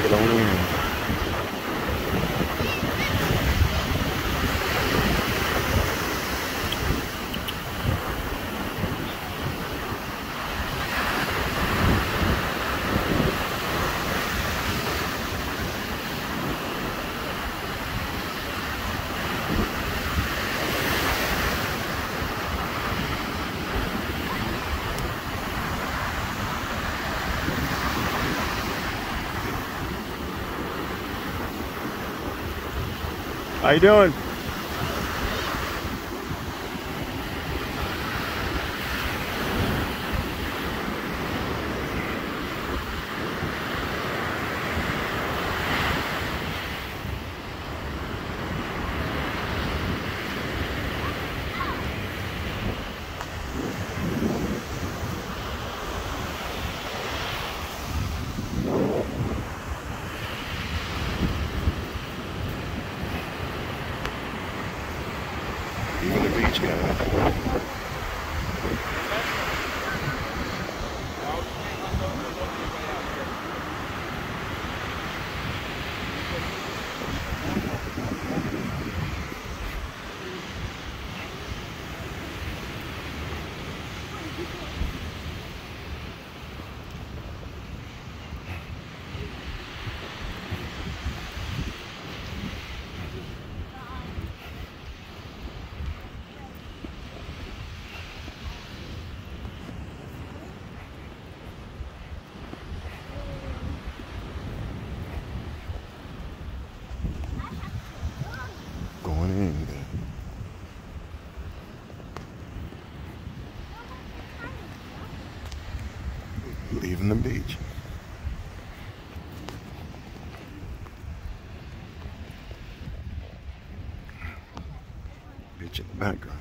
cái đống này How you doing? Guy. Going in there. Leaving the beach. Beach in the background.